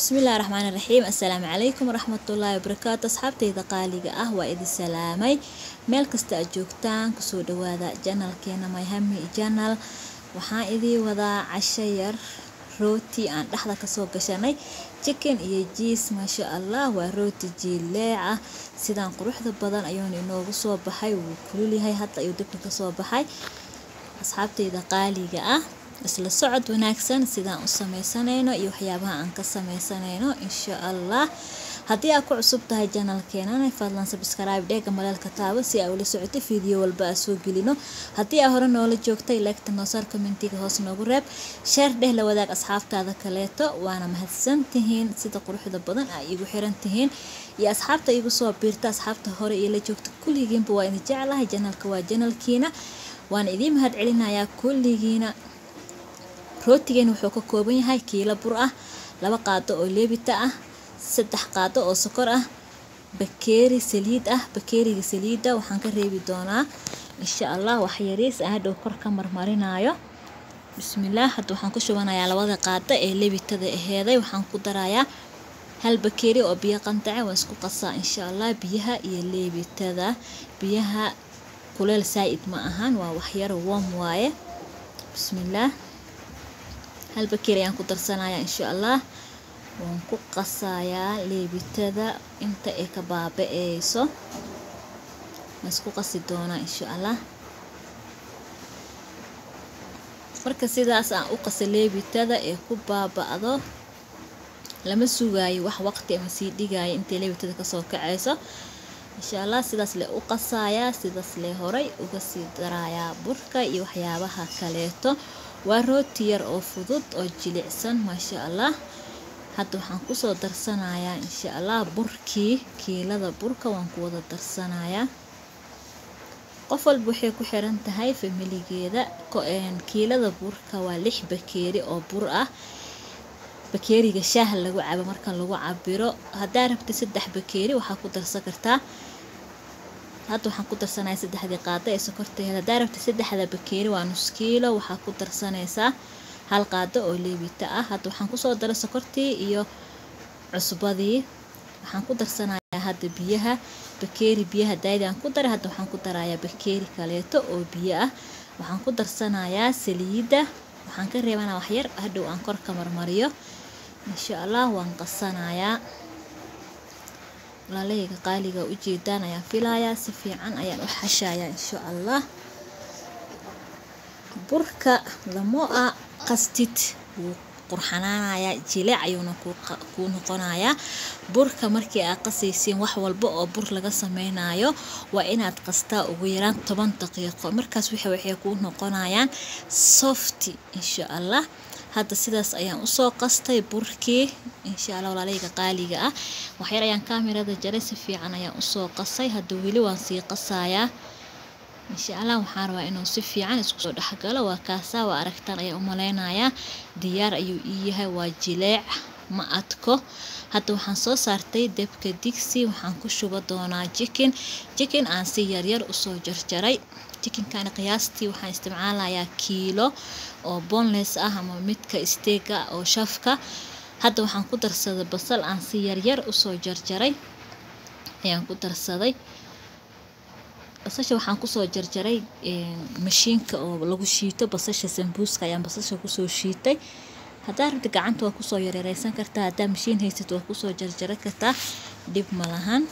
bismillahi raxmaani raxiim assalaamu calaykum waraxmatullaahi wabarakaatu asxaabtayda qaaliga ah waa idin salaamay. Meel kasta aad joogtaan ku soo dhawaada janalkeena myhami janal waxaan idii wadaa casho yar rooti aan dhexda ka soo gashanay. Jikin iyo jiis maasha allah waa rooti jiileec ah. Sidaan quruxda badan ayuuna inoogu soo baxay wuu kululyahay hadda ayuu dabka ka soo baxay. Asxaabtayda qaaliga ah isla socod wanaagsan sidaan u sameysanayno iyo waxyaabaha aan ka sameysanayno insha allah haddii aad ku cusub tahay janalkeenana fadlan sabskraibe dheega maleelka taabo si aa ula socoto fiideo walba aa soo gelino. Haddii aa hore noola joogtay leegta noosaar commentiga hoos noogu reeb. Sheer dheh la wadaag asxaabtaada kaleeto waana mahadsan tihiin sida quruxda badan aa iigu xiran tihiin. Iyo asxaabta iigu soo biirta asxaabta hore iyo la joogta kulligiinba waa idin jeclahay janalka waa janalkiina waana idiin mahad celinayaa kulligiina rootigeena wuxuu ka kooban yahay kiilo bur ah laba qaado oo leebita ah saddex qaado oo sokor ah bakeeri saliid ah. Bakeeriga saliidda waxaan ka reebi doonaa insha allah wax yariis ah hadhow kor ka marmarinayo. Bismillaah hadda waxaan ku shubanayaa labada qaado ee leebitada aheeday waxaan ku darayaa hal bakeeri oo biyo qandace waan isku qasaa insha allah biyaha iyo leebitada. Biyaha kuleel saa-id ma ahan waa waxyaro wom waaye. Bismillaah hal bakeeri ayaan ku darsanayaa insha allah waan ku qasayaa leebitada inta ay ka baaba-eyso waan isku qasi doonaa insha allah marka sidaas aan u qasa leebitada ee ku baaba-do lama sugaayo wax waqti ama sii dhigaayo intay leebitada ka soo kacayso. Insha allah sidaas le u qasayaa sidaas le horay uga sii darayaa burka iyo waxyaabaha kaleeto waa rooti yar oo fudud oo jilicsan maasha allah hadda waxaan ku soo darsanayaa insha allah burkii kiilada burka waan ku wada darsanayaa. Qof walba waxay ku xiran tahay familigeeda. Kiilada burka waa lix bakeeri oo bur ah. Bakeeriga shaaha lagu cabo marka lagu cabiro haddaa rabta saddex bakeeri waxaa ku darsan kartaa hadda waxaan ku darsanaya saddexdii qaado ee sokorteeda. Haddaa rabta saddexda bakeeri waa nus kiilo. Waxaa ku darsanaysaa hal qaado oo leebita ah. Hadda waxaan ku soo daray sokortii iyo cusbadii. Waxaan ku darsanayaa hadda biyaha bakeeri biyaha daayadii aan ku daray. Hadda waxaan ku darayaa bakeeri kaleeto oo biyo ah. Waxaan ku darsanayaa saliidda. Waxaan ka reebanaa waxyar hadhow aan kor ka marmariyo. Insha allah waan qasanayaa walaalahayga qaaliga ujeedaan ayaan filayaa si fiican ayaan u xashayaa insha allah burka lamoa qastid wuu qurxanaanayaa jileec ayuuna kuu noqonayaa. Burka markii aad qasaysiin wax walba oo bur laga sameynayo waa inaad qastaa ugu yaraan toban daqiiqo. Markaas waxay kuu noqonayaan softy insha allah hadda sidaas ayaan u soo qastay burkii insha allah walaalahayga qaaliga ah. Waxyar ayaan kaamirada jaray si fiican ayaan u soo qasay hadda weli waan sii qasayaa. Insha allah waxaan rabaa inuu si fiican iskusoo dhexgalo waa kaasaa waa aragtaan ayaan u diyaar ayuu ii yahay waa jileec. Ma adko. Hadda waxaan soo saartay debka digsi. Waxaan ku shuba doonaa jikin. Jikin aan si yaryar u soo jarjaray jikinkan qiyaastii waxaan isticmaalayaa kiilo oo bonles ah ama midka steega oo shafka. Hadda waxaan ku darsaday basal aan si yaryar u soo jarjaray. Ayaan ku darsaday. Basasha waxaan ku soo jarjaray mashiinka oo lagu shiito basasha sambuuska ayaan basasha ku soo shiitay. Haddaa rabta gacanta waa ku soo yareereysan kartaa haddaa mashiin haysat waa ku soo jarjara kartaa. Dhib ma lahan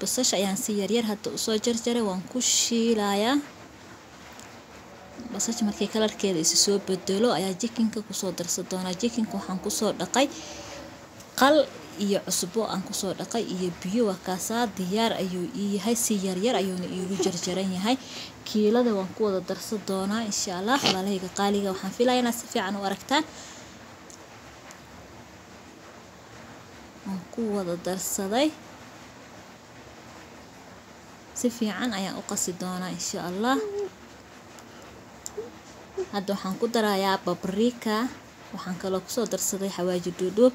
basasha ayaan si yaryar. Hadda u soo jarjaray waan ku shiilayaa. Basasha markii kalarkeeda isi soo bedelo ayaa jikinka ku soo darsan doonaa. Jikinka waxaan ku soo dhaqay qal iyo cusbo aan ku soo dhaqay iyo biyo. Waa kaasaa diyaar ayuu ii yahay. Si yaryar ayuuna iigu jarjaran yahay. Kiilada waan ku wada darsan doonaa insha allah walaalahayga qaaliga waxaan filaya inaad si fiican u aragtaan. Waan ku wada darsaday si fiican ayaan u qasi doonaa insha allah hadda waxaan ku darayaa babrika waxaan kaloo ku soo darsaday xawaaji dhuudhuub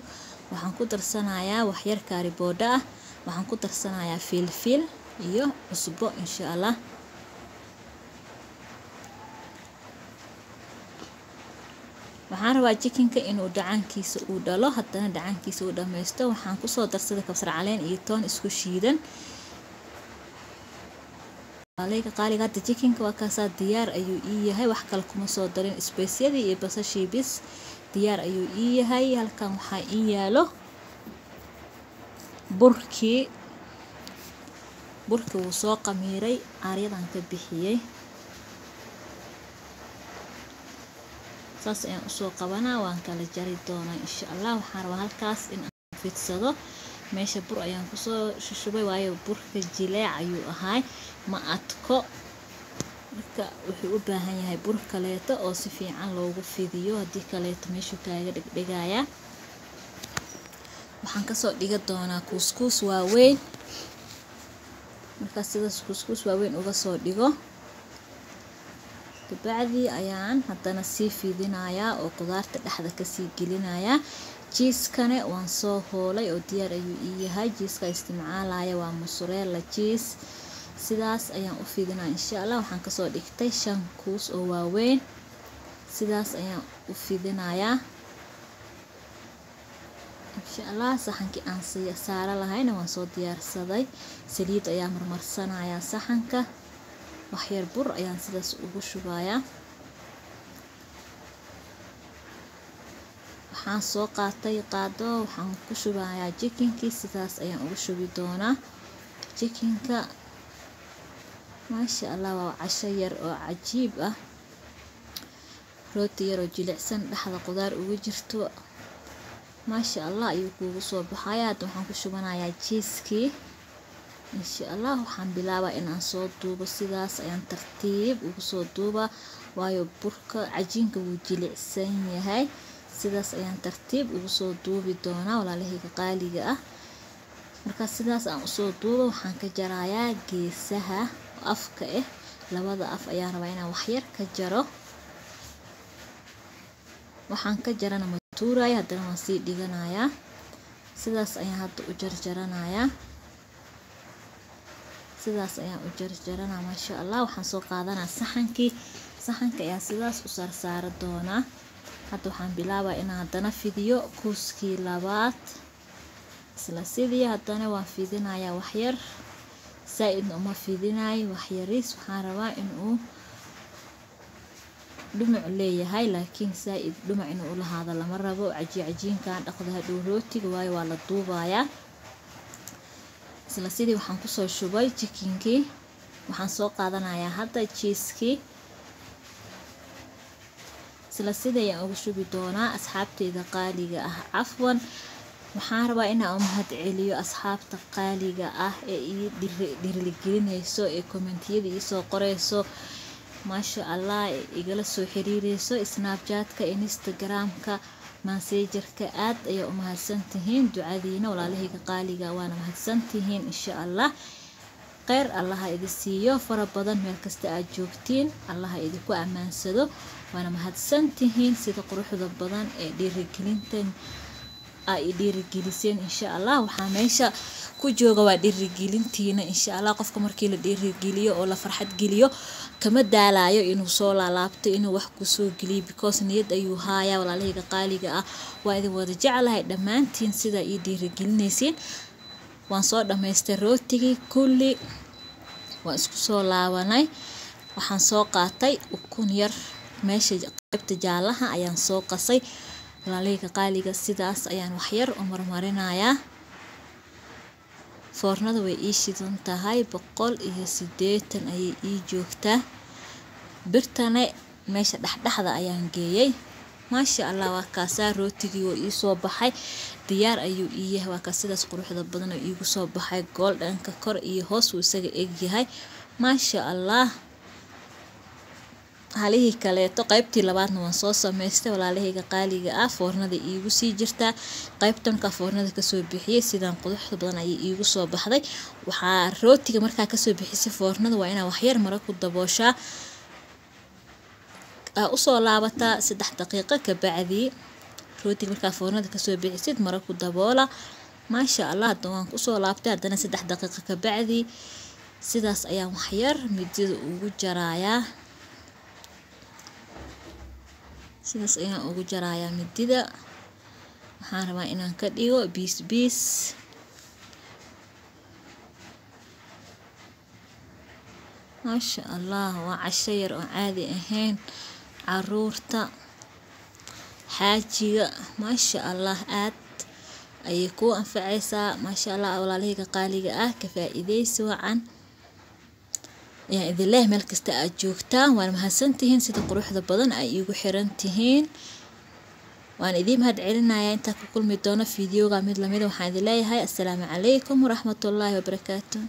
waxaan ku darsanayaa waxyar kaariboodho ah waxaan ku darsanayaa fiilfiil iyo cusbo insha allah waxaan rabaa jikinka inuu dhacaankiisa uu dhalo haddana dhacaankiisa uu dhammaysto waxaan ku soo darsaday kabsar caleen iyo toon isku shiidan alayga qaaliga hadda jikinka waa kaasaa diyaar ayuu ii yahay. Wax kale kuma soo darin. Spaceyadii iyo basashii bis diyaar ayuu ii yahay. Halkan waxaa ii yaalo burkii burkii wuu soo qamiiray aaryadan ka bixiyey. Saas ayaan u soo qabanaa. Waan kala jari doonaa insha allah. Waxaan rabaa halkaas in aan fidsado meesha bur ayaan ku soo shushubay waayo burka jileec ayuu ahaay ma adko. Marka wuxuu u baahan yahay bur kaleeto oo si fiican loogu fidiyo haddii kaleeto meeshuu kaaga dhegdhegayaa waxaan ka soo dhiga doonaa kuuskuus waaweyn. Markaas sidaas kuuskuus waaweyn uga soo dhigo kabacdii ayaan haddana sii fidinayaa oo qudaarta dhexda ka sii gelinayaa jiiskane waan soo hoolay oo diyaar ayuu ii yahay. Jiiska isticmaalaya waa musureela jiis. Sidaas ayaan u fidinaa insha allah waxaan ka soo dhigtay shan kuus oo waaweyn. Sidaas ayaan u fidinayaa insha allah saxankii aan saaro lahayna waan soo diyaarsaday saliid ayaa marmarsanayaa saxanka. Waxyar bur ayaan sidaas ugu shubayaa waxaan soo qaatay qaado. Waxaan ku shubayaa jikinkii sidaas ayaan ugu shubi doonaa. Jikinka maasha allah waa casho yar oo cajiib ah. Rooti yar oo jilicsan dhexda qudaar ugu jirto. Maasha allah ayuu kuugu soo baxaya hadda waxaan ku shubanayaa jiiskii insha allah waxaan bilaabaa inaan soo duubo. Sidaas ayaan tartiib ugu soo duuba waayo burka cajiinka wuu jilicsan yahay sidaas ayaan tartiib ugu soo duubi doonaa walaalahayga qaaliga ah. Markaa sidaas aan u soo duubo waxaan ka jarayaa geesaha afka ah labada af ayaan rabaa inaan waxyar ka jaro. Waxaan ka jarana matuuraya haddana waan sii dhiganayaa. Sidaas ayaan hadda u jarjaranayaa. Sidaas ayaan u jarjaranaa maasha allah. Waxaan soo qaadanaa saxankii. Saxanka ayaa sidaas u saarsaara doonaa hadda waxaan bilaabaa inaan haddana fidiyo kuuskii labaad. Isla sidii haddana waan fidinayaa waxyar saa-idna uma fidinayo waxyariis waxaan rabaa inuu dhumac leeyahay laakiin saa-id dhumac inuu u lahaado lama rabo cajicajiinkan dhaqda hadhow rootiga waayo waa la duubayaa. Isla sidii waxaan ku soo shubay jikinkii. Waxaan soo qaadanayaa hadda jiiskii isla sidii ayaan ugu shubi doonaa asxaabteyda qaaliga ah. Cafwan waxaan rabaa inaan u mahad celiyo asxaabta qaaliga ah ee ii dhirigelinayso ee kommentiyada iisoo qoreyso maasha allah ee igala soo xiriireyso snapjatka instagramka mansejarka aad ayaa u mahadsantihiin ducadiina walaalahayga qaaliga waana mahadsantihiin insha allah kheyr allaha idi siiyo. Fara badan meel kasta aad joogtiin. Allaha idinku ammaansado waana mahadsantihiin sida quruxda badan ee dhiirigelintan ay dhiirigeliseen insha allah waxaa meesha ku jooga waa dhiirigelintiina insha allah qofka markii la dhiirigeliyo oo la farxad geliyo kama daalayo inuu soo laalaabto inuu wax ku soo geliyo because niyad ayuu haayaa walaalahayga qaaliga ah. Waa idin wada jeclahay dhammaantiin sidaa ii dhiirigelinaysiin waan soo dhammaystay rootigii kulli. Waan isku soo laabanay. Waxaan soo qaatay ukun yar. Meesha qaybta jaalaha ayaan soo qasay. Walaalahayga qaaliga sidaas ayaan waxyar u marmarinayaa. Foornada way ii shidan tahay. Boqol iyo sideetan ayay ii joogtaa. Birtane meesha dhexdhexda ayaan geeyay maasha allah waa kaasaa rootigii oo iisoo baxay. Diyaar ayuu ii yahay waa kaas sidaas quruxda badan oo iigu soo baxay. Gooldhanka kor iyo hoos wuu isaga egyahay maasha allah halihii kaleeto qaybtii labaadna waan soo samaystay. Walaalahayga qaaliga ah foornada iigu sii jirtaa. Qaybtanka foornada ka soo bixiyay sidaan quduxda badan ayay iigu soo baxday. Waxaa rootiga markaa ka soo bixisay foornada waa inaa waxyar mara ku dabooshaa. aa u soo laabataa saddex daqiiqo kabacdii rootiga markaa foornada ka soo bixisid mara ku daboola. Maasha allah hadda waan ku soo laabtay haddana saddex daqiiqo kabacdii sidaas ayaan waxyar midida ugu jarayaa. Sidaas ayaan ugu jarayaa midida waxaan rabaa inaan ka dhigo biis biis. Maasha allah waa casho yar oo caadi ahayn carruurta. Xaajiga maasha allah aad ayay kuu anfacaysaa. Maasha allah walaalahayga qaaliga ah ka faa-iideysi wacan. Ayaan idin leehay meel kasta aad joogtaan waan mahadsantihiin. Sida quruxda badan ay iigu xiran tihiin waan idiin mahad celinayaa intaa ku kulmi doono fideoga mid lamida waxaan idin leeyahay. Assalaamu calaykum waraxmatullaahi wabarakaatu